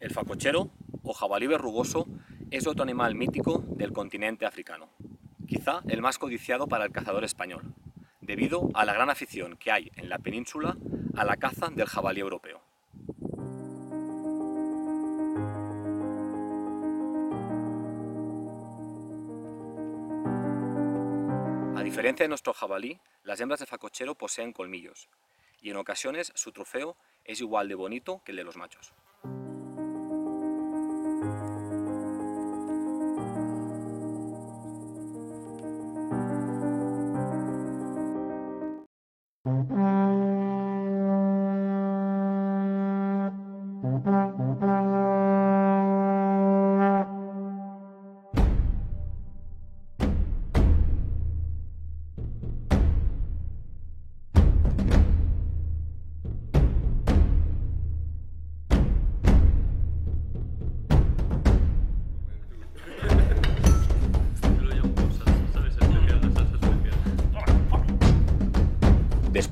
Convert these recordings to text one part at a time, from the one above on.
El facochero, o jabalí verrugoso, es otro animal mítico del continente africano, quizá el más codiciado para el cazador español, debido a la gran afición que hay en la península a la caza del jabalí europeo. A diferencia de nuestro jabalí, las hembras de facochero poseen colmillos, y en ocasiones su trofeo es igual de bonito que el de los machos. Mm-hmm.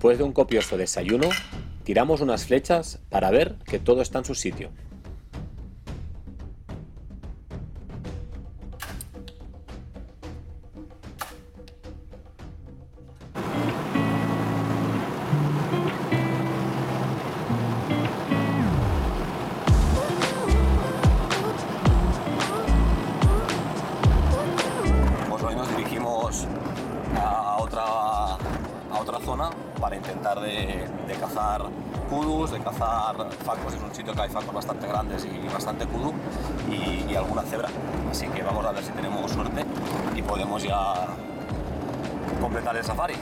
Después de un copioso desayuno, tiramos unas flechas para ver que todo está en su sitio. Kudus, de cazar facos. Es un sitio que hay facos bastante grandes y bastante kudu y alguna cebra. Así que vamos a ver si tenemos suerte y podemos ya completar el safari.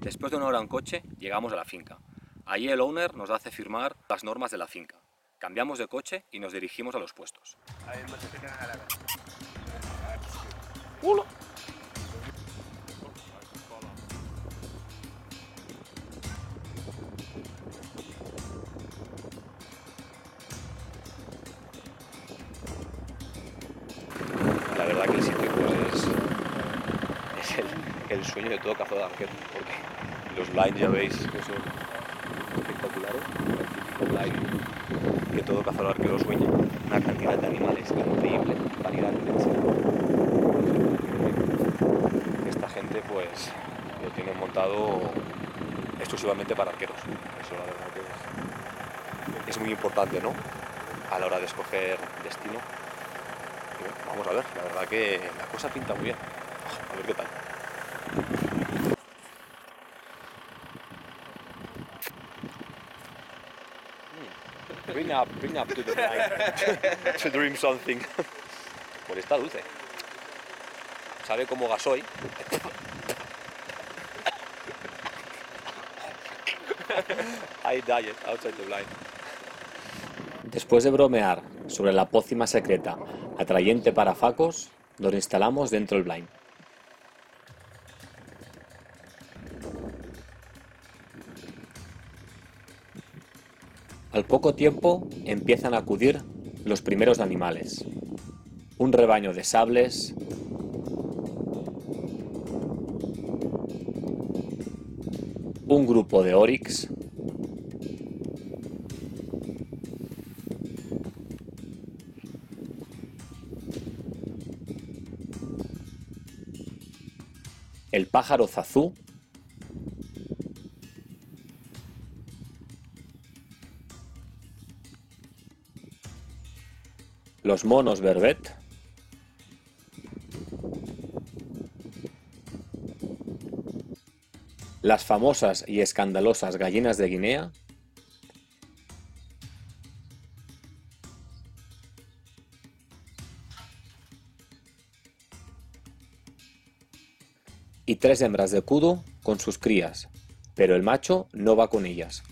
Después de una hora en coche, llegamos a la finca. Allí el owner nos hace firmar las normas de la finca. Cambiamos de coche y nos dirigimos a los puestos. La verdad que el sitio pues, es, es el, el sueño de todo cazador arquero, porque los blinds ya veis que son espectaculares, que todo cazador arquero sueña, una cantidad de animales increíble, variedad inmensa. Esta gente pues lo tiene montado exclusivamente para arqueros, eso la verdad que es, muy importante, ¿no? A la hora de escoger destino. Y vamos a ver, la verdad que la cosa pinta muy bien. A ver qué tal. Bring up, bring up to the night to dream something. Pues está dulce. Sabe como gasoil. I diet outside the blind. Después de bromear sobre la pócima secreta atrayente para facos, nos instalamos dentro del blind. Al poco tiempo empiezan a acudir los primeros animales. Un rebaño de sables, un grupo de oryx, el pájaro zazú, los monos verbet, las famosas y escandalosas gallinas de Guinea, y tres hembras de cudo con sus crías, pero el macho no va con ellas.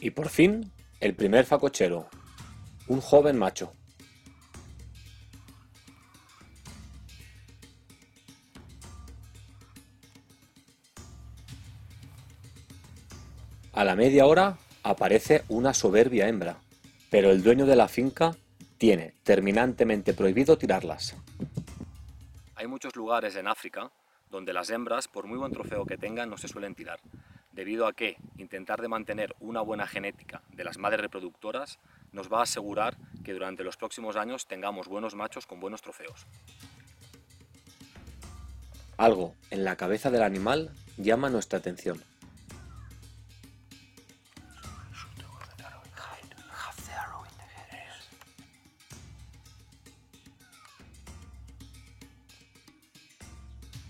Y por fin, el primer facochero, un joven macho. A la media hora aparece una soberbia hembra, pero el dueño de la finca tiene terminantemente prohibido tirarlas. Hay muchos lugares en África donde las hembras, por muy buen trofeo que tengan, no se suelen tirar, debido a que intentar de mantener una buena genética de las madres reproductoras nos va a asegurar que durante los próximos años tengamos buenos machos con buenos trofeos. Algo en la cabeza del animal llama nuestra atención.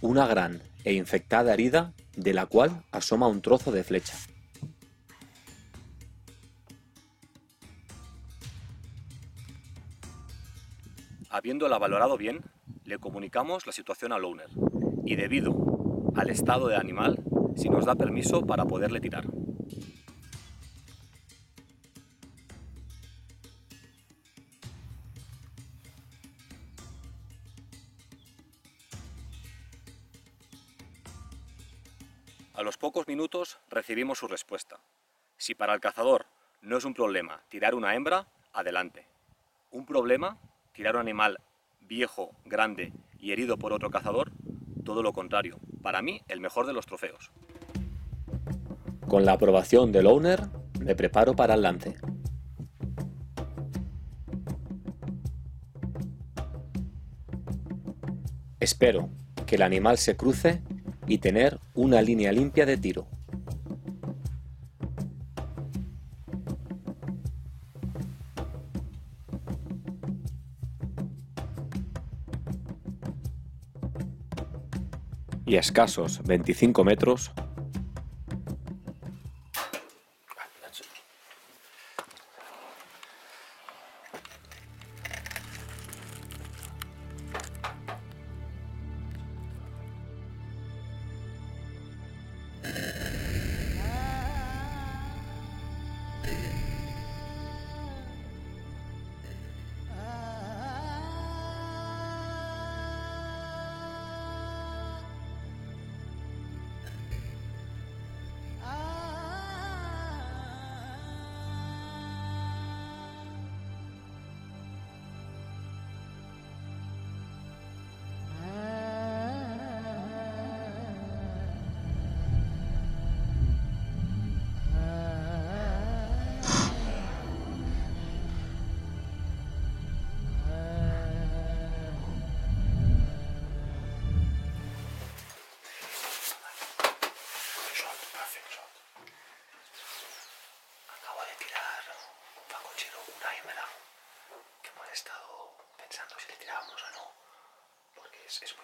Una gran e infectada herida de la cual asoma un trozo de flecha. Habiéndola valorado bien, le comunicamos la situación al owner y debido al estado del animal, si nos da permiso para poderle tirar. Pocos minutos recibimos su respuesta. Si para el cazador no es un problema tirar una hembra, adelante. Un problema, tirar un animal viejo, grande y herido por otro cazador, todo lo contrario. Para mí, el mejor de los trofeos. Con la aprobación del owner, me preparo para el lance. Espero que el animal se cruce y tener una línea limpia de tiro. Y a escasos 25 metros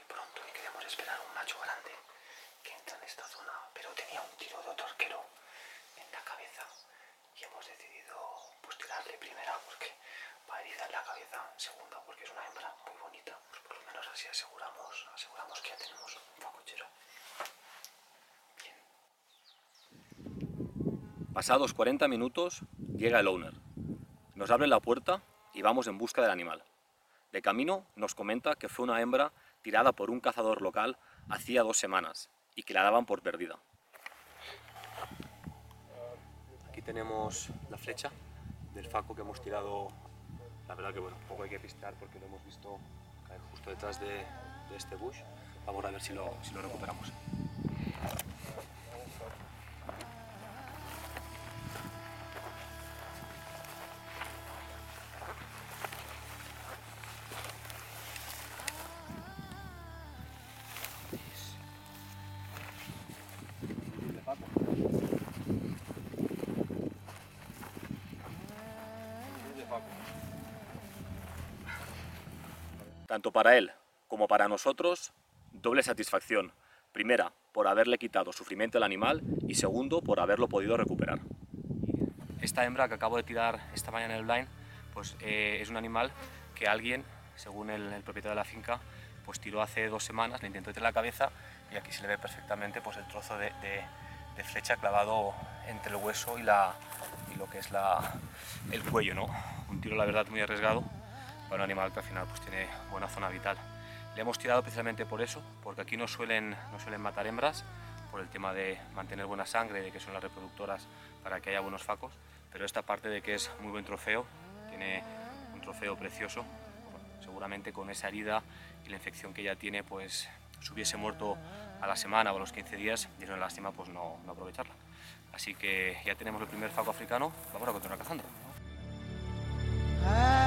pronto y queremos esperar un macho grande que entra en esta zona, pero tenía un tiro de otro arquero en la cabeza y hemos decidido pues tirarle primera porque va herida en la cabeza, segunda porque es una hembra muy bonita, pues por lo menos así aseguramos, aseguramos que ya tenemos un facochero. Bien. Pasados 40 minutos llega el owner. Nos abre la puerta y vamos en busca del animal. De camino nos comenta que fue una hembra tirada por un cazador local hacía dos semanas y que la daban por perdida. Aquí tenemos la flecha del faco que hemos tirado. La verdad que bueno, poco hay que pistear porque lo hemos visto caer justo detrás de, este bush. Vamos a ver si lo recuperamos. Tanto para él como para nosotros, doble satisfacción. Primera, por haberle quitado sufrimiento al animal y segundo, por haberlo podido recuperar. Esta hembra que acabo de tirar esta mañana en el blind, pues eh, es un animal que alguien, según el, propietario de la finca, pues tiró hace dos semanas, le intentó tirar la cabeza y aquí se le ve perfectamente pues el trozo de, flecha clavado entre el hueso y, la, y lo que es la, el cuello, ¿no? Un tiro la verdad muy arriesgado para un animal que al final pues tiene buena zona vital. Le hemos tirado precisamente por eso, porque aquí no suelen, no suelen matar hembras, por el tema de mantener buena sangre, de que son las reproductoras para que haya buenos facos, pero esta parte de que es muy buen trofeo, tiene un trofeo precioso, seguramente con esa herida y la infección que ella tiene, pues si hubiese muerto a la semana o a los 15 días, y es una lástima pues no, aprovecharla. Así que ya tenemos el primer faco africano, vamos a continuar cazando. Ah.